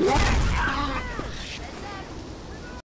Yeah.